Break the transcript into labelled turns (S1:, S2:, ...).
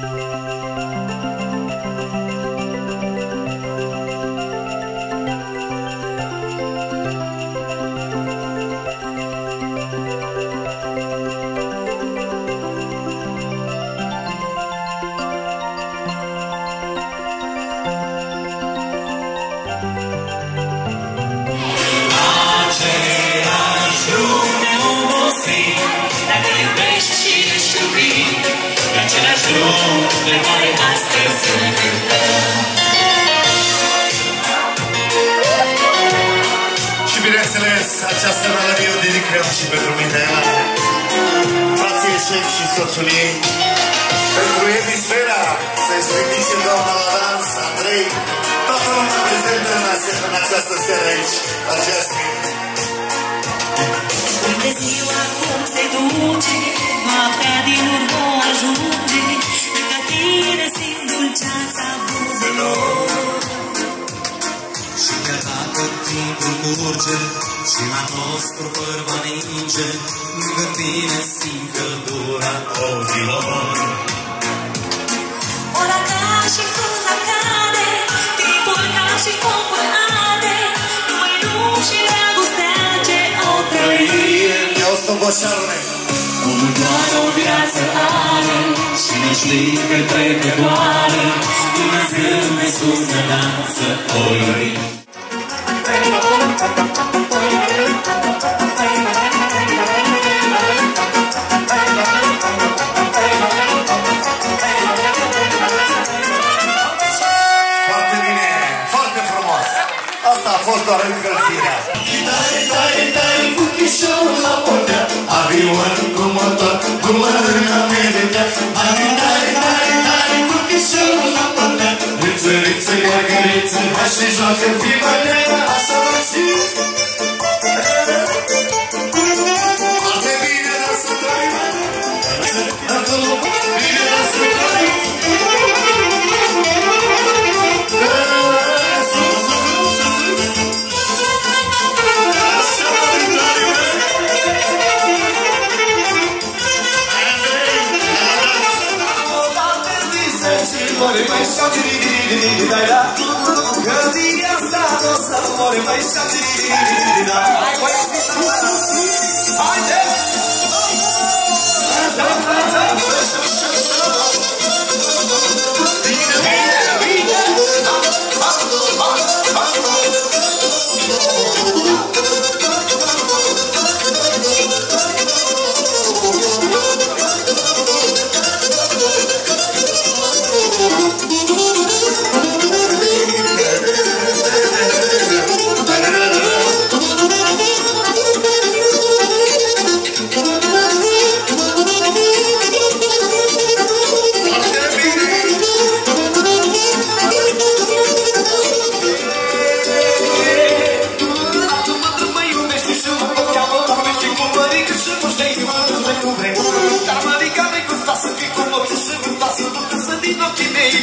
S1: Música această melodie o dedicăm și pentru Mihaela, frații șef și soțul ei, pentru emisfera, să-i ridice doamna la dans, Andrei, toată lumea prezentă în, în această seară aici, la Jasmine.
S2: Uite ziua cum se duce, noaptea din urmă ajunge,
S3: dacă timpul curge, și la nostru păr va ninge, lângă tine simt căldura ochilor.
S2: Ora ca și frunza cade, timpul ca și focul arde, numai nu și dragostea ce o trăim.
S1: Ia-o stăboșarule!
S2: Omul doar o viață are și ne știi că trece doare, Dumnezeu ne sus ne dansă, oi,
S1: fost doar încălzirea.
S3: Tare, tare, tare, cu chișorul la podea, avionul cu motor, cu mâna meredea. Avi, tare, tare, tare, cu chișorul la podea, riță, riță, iagăriță, hai și joacă primăvera, More mai scatiri di di di da da Candia sta nostra More mai scatiri di di da